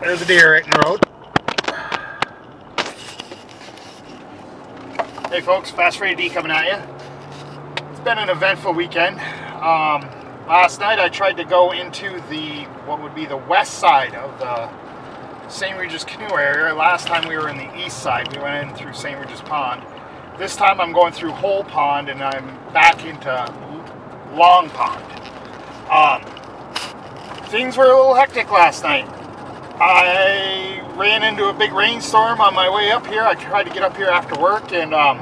there's a deer right in the road. Hey folks, Fast Freddy D coming at you. It's been an eventful weekend. Um, last night I tried to go into the, what would be the west side of the St. Regis Canoe area. Last time we were in the east side, we went in through St. Regis Pond. This time I'm going through Hoel Pond and I'm back into Long Pond. Um, things were a little hectic last night. I ran into a big rainstorm on my way up here. I tried to get up here after work and um,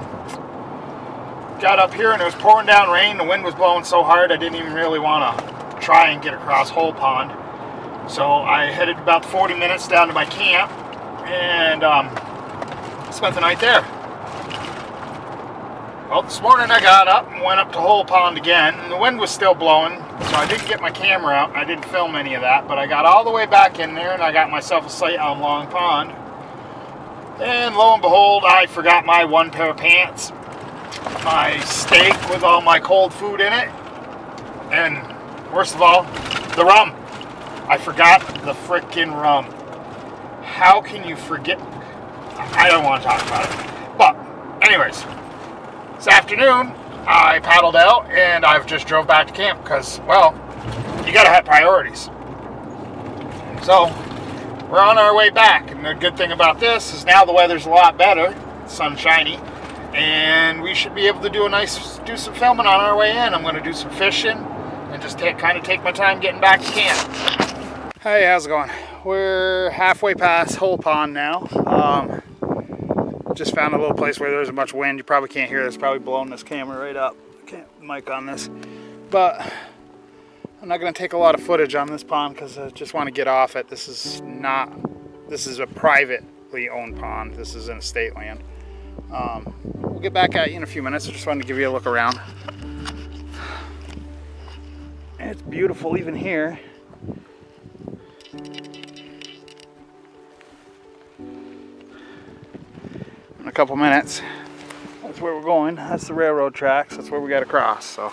got up here and it was pouring down rain. The wind was blowing so hard I didn't even really want to try and get across Hoel Pond. So I headed about 40 minutes down to my camp and um, spent the night there. Well, this morning I got up and went up to Hoel Pond again, and the wind was still blowing, so I didn't get my camera out. I didn't film any of that, but I got all the way back in there, and I got myself a site on Long Pond. And lo and behold, I forgot my one pair of pants, my steak with all my cold food in it, and worst of all, the rum. I forgot the frickin' rum. How can you forget? I don't want to talk about it. But, anyways, this afternoon, I paddled out and I've just drove back to camp because, well, you gotta have priorities. So, we're on our way back. And the good thing about this is now the weather's a lot better, sunshiny, and we should be able to do a nice, do some filming on our way in. I'm gonna do some fishing and just take, kind of take my time getting back to camp. Hey, how's it going? We're halfway past Hoel Pond now. Um, just found a little place where there's a bunch of wind. You probably can't hear this. Probably blowing this camera right up. Can't mic on this. But I'm not going to take a lot of footage on this pond because I just want to get off it. This is not, this is a privately owned pond. This is in state land. Um, we'll get back at you in a few minutes. I just wanted to give you a look around. it's beautiful even here. In a couple minutes. That's where we're going. That's the railroad tracks. That's where we got to cross. So.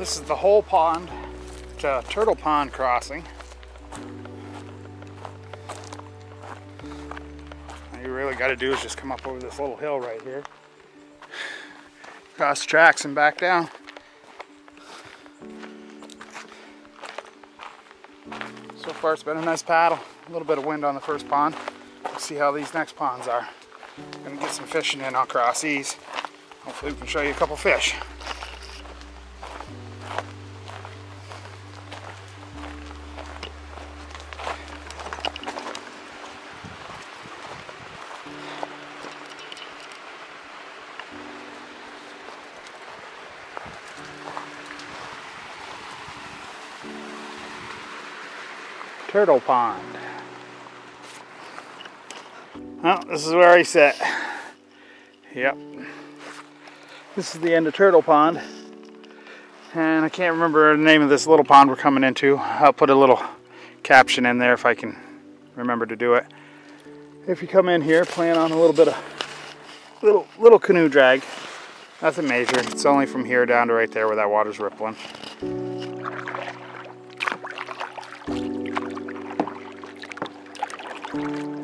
This is the Hoel Pond to Turtle Pond crossing. All you really got to do is just come up over this little hill right here. Cross tracks and back down. So far it's been a nice paddle. A little bit of wind on the first pond. Let's see how these next ponds are. Gonna get some fishing in, I'll cross these. Hopefully we can show you a couple fish. Turtle Pond. Well, this is where I sit. Yep. This is the end of Turtle Pond. And I can't remember the name of this little pond we're coming into. I'll put a little caption in there if I can remember to do it. If you come in here, plan on a little bit of little little canoe drag. Nothing major. It's only from here down to right there where that water's rippling. Música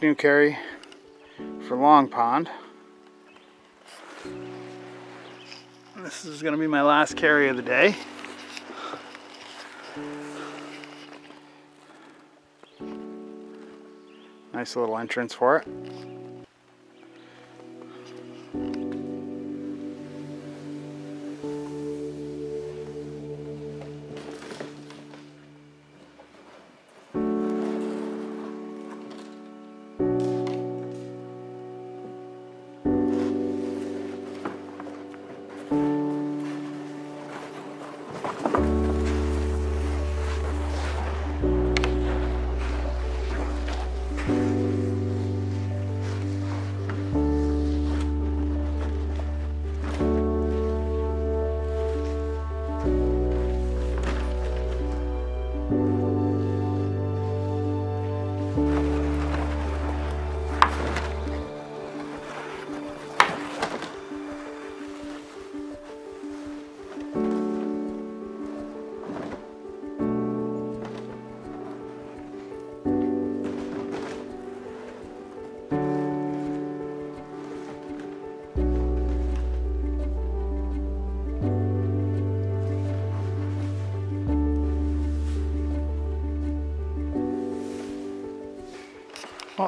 canoe carry for Long Pond. This is going to be my last carry of the day. Nice little entrance for it.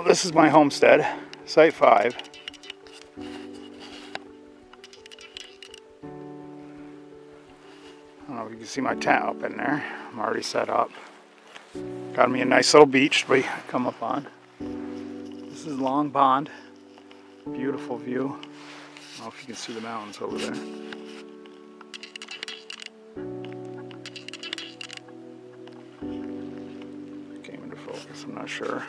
This is my homestead, Site 5. I don't know if you can see my tent up in there. I'm already set up. Got me a nice little beach to come up on. This is Long Pond. Beautiful view. I don't know if you can see the mountains over there. Came into focus, I'm not sure.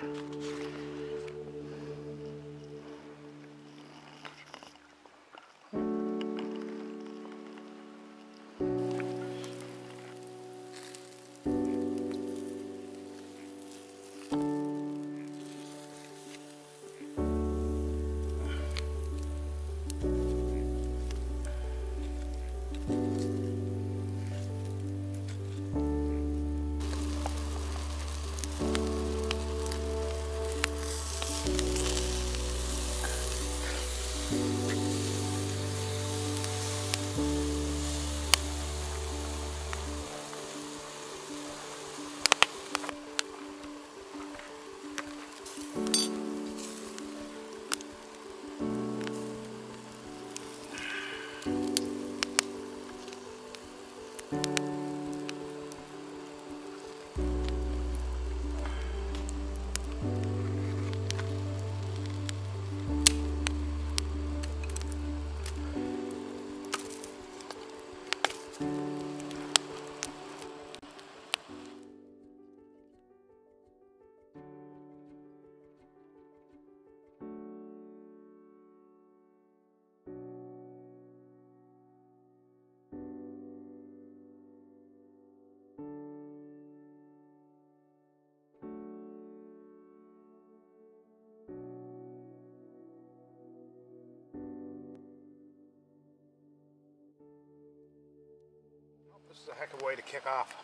This is a heck of a way to kick off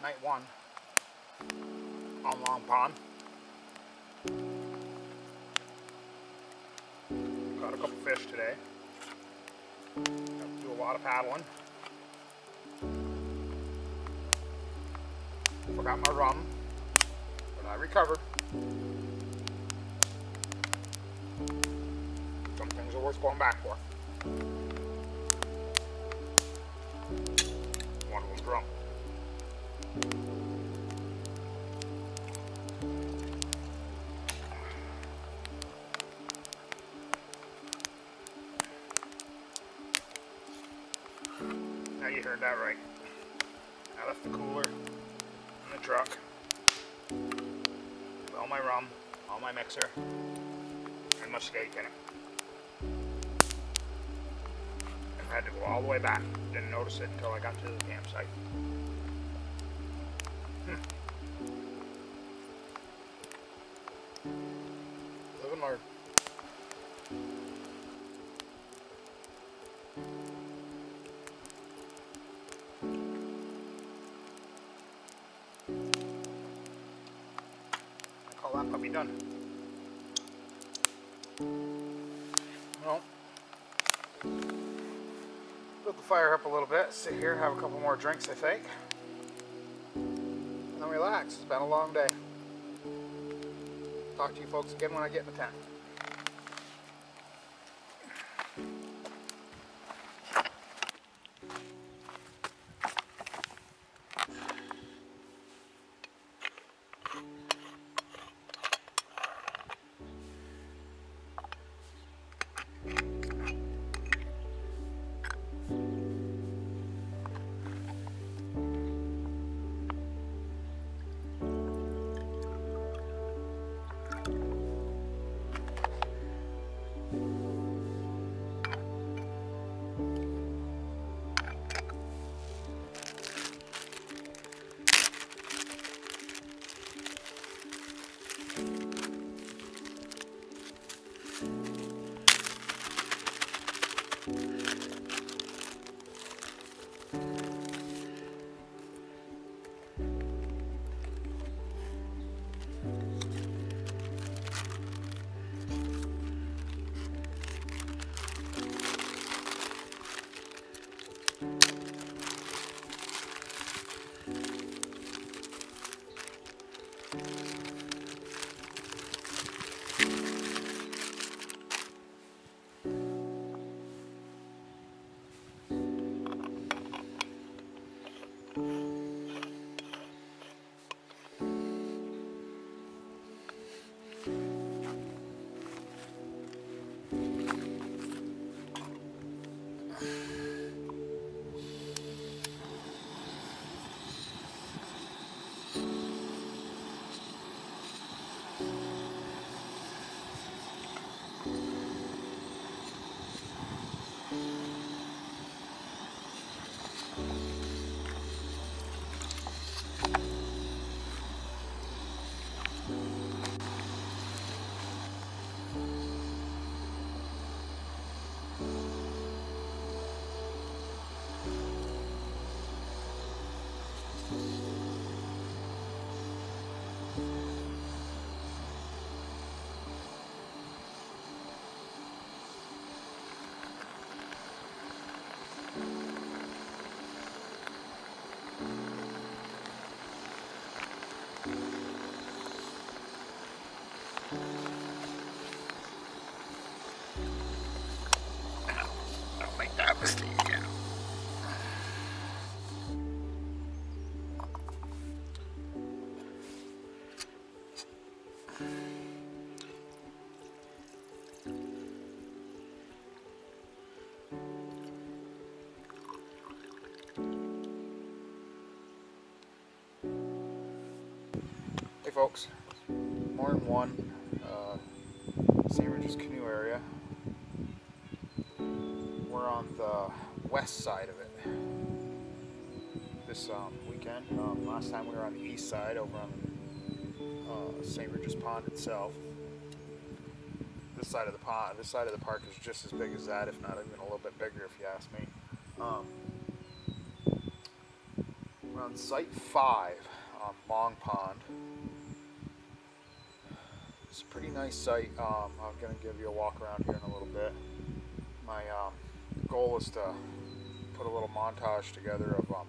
night one on Long Pond. Caught a couple fish today. Got to do a lot of paddling. Forgot my rum, but I recovered. Some things are worth going back for. Them's rum. Now you heard that right. I left the cooler in the truck. With all my rum, all my mixer, and my steak in it. I had to go all the way back. Didn't notice it until I got to the campsite. Hmm. Live and learn. I call that puppy done. Build the fire up a little bit, sit here, have a couple more drinks, I think. And then relax. It's been a long day. Talk to you folks again when I get in the tent. Folks, Morning One, uh, St. Regis Canoe area. We're on the west side of it this um, weekend. Um, last time we were on the east side over on uh, St. Regis Pond itself. This side of the pond, this side of the park is just as big as that, if not even a little bit bigger, if you ask me. Um, we're on Site 5 on Long Pond. It's a pretty nice site. Um, I'm going to give you a walk around here in a little bit. My um, goal is to put a little montage together of um,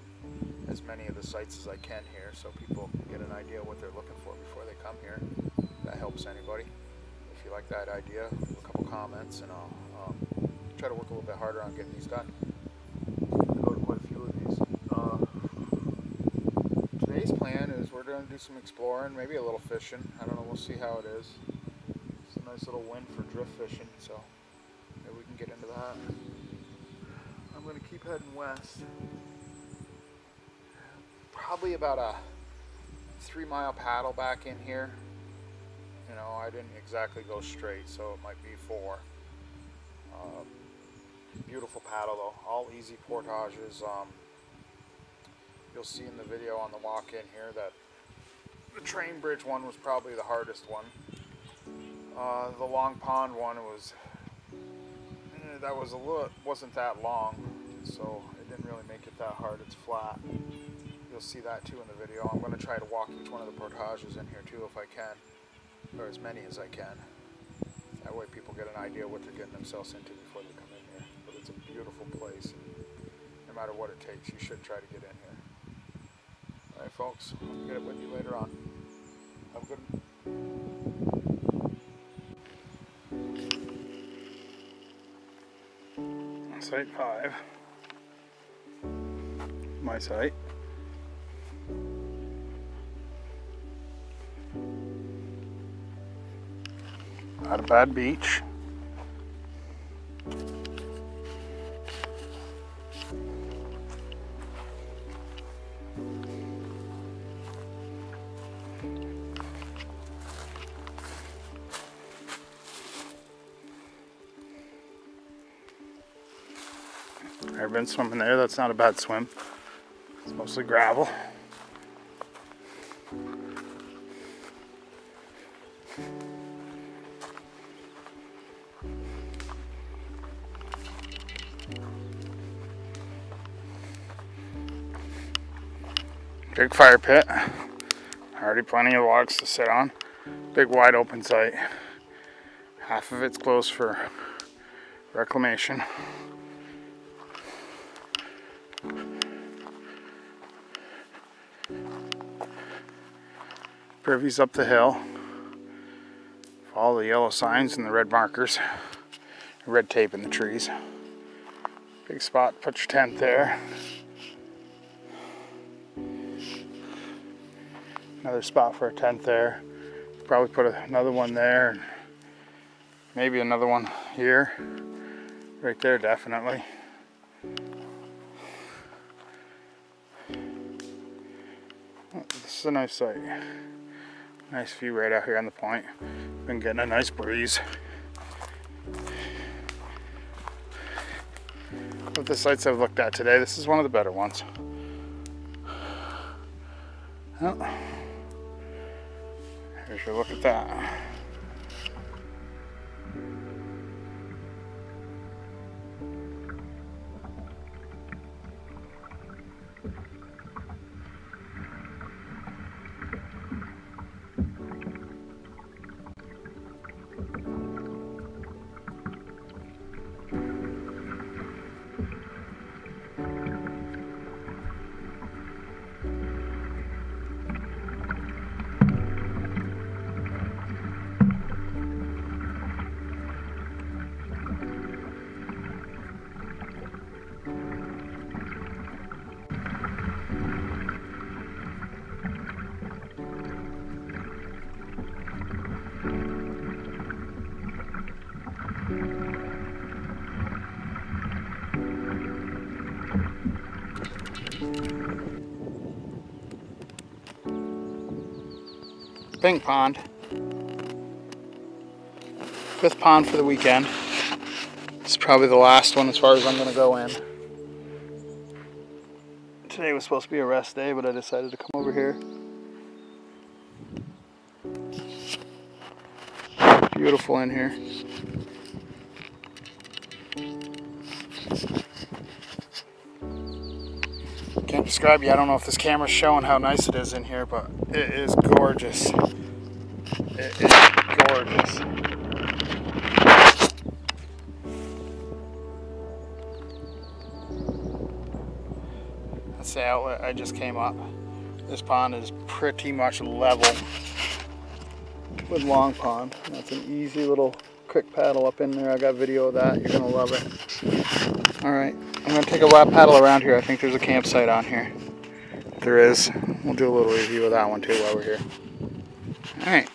as many of the sites as I can here so people get an idea what they're looking for before they come here. If that helps anybody. If you like that idea, leave a couple comments and I'll um, try to work a little bit harder on getting these done. Go to quite a few of these. Uh, today's plan is we're going to do some exploring, maybe a little fishing. I don't know, we'll see how it is. It's a nice little wind for drift fishing, so maybe we can get into that. I'm going to keep heading west. Probably about a three mile paddle back in here. You know, I didn't exactly go straight, so it might be four. Um, beautiful paddle though, all easy portages. Um, you'll see in the video on the walk in here that the train bridge one was probably the hardest one. Uh, the long pond one was eh, that was a little wasn't that long, so it didn't really make it that hard. It's flat. You'll see that too in the video. I'm going to try to walk each one of the portages in here too if I can, or as many as I can. That way people get an idea what they're getting themselves into before they come in here. But it's a beautiful place. No matter what it takes, you should try to get in here. Folks. I'll get it with you later on. Have a good Site 5. My site. Not a bad beach. Been swimming there. That's not a bad swim. It's mostly gravel. Big fire pit. Already plenty of logs to sit on. Big wide open site. Half of it's closed for reclamation. Privy's up the hill. Follow the yellow signs and the red markers. Red tape in the trees. Big spot, put your tent there. Another spot for a tent there. Probably put another one there. Maybe another one here. Right there, definitely. This is a nice site. Nice view right out here on the point. Been getting a nice breeze. Of the sites I've looked at today, this is one of the better ones. Oh. Here's your look at that. Pink Pond. Fifth pond for the weekend. It's probably the last one as far as I'm going to go in. Today was supposed to be a rest day, but I decided to come over here. Beautiful in here. Describe you. I don't know if this camera's showing how nice it is in here, but it is gorgeous. It is gorgeous. That's the outlet I just came up. This pond is pretty much level with Long Pond. That's an easy little quick paddle up in there. I got video of that. You're gonna love it. All right, I'm gonna take a lap paddle around here. I think there's a campsite on here. If there is, we'll do a little review of that one too while we're here. All right.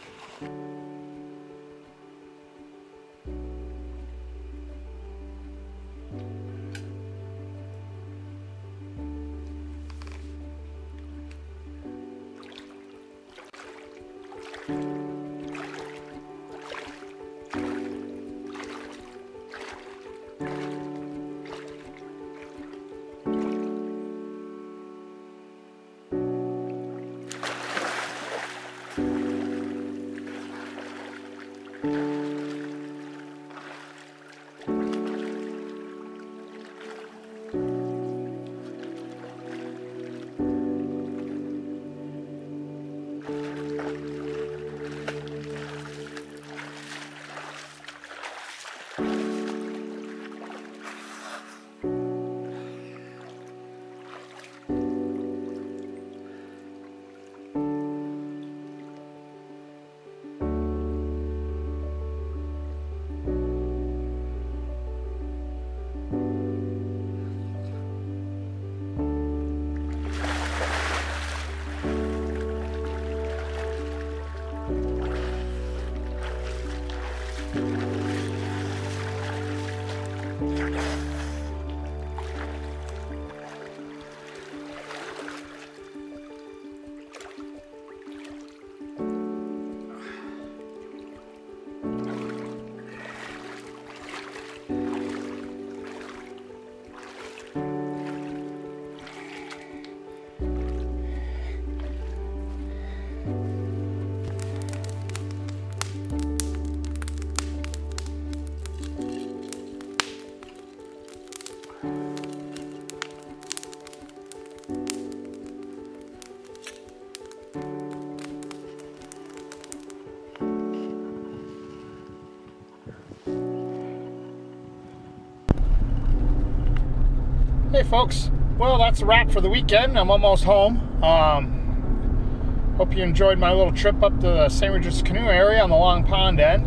Hey folks, well that's a wrap for the weekend. I'm almost home. Um, hope you enjoyed my little trip up to the St. Regis Canoe area on the Long Pond end.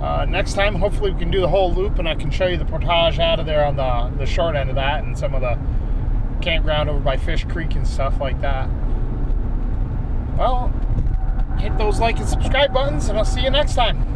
Uh, next time, hopefully we can do the whole loop and I can show you the portage out of there on the, the short end of that and some of the campground over by Fish Creek and stuff like that. Well, hit those like and subscribe buttons and I'll see you next time.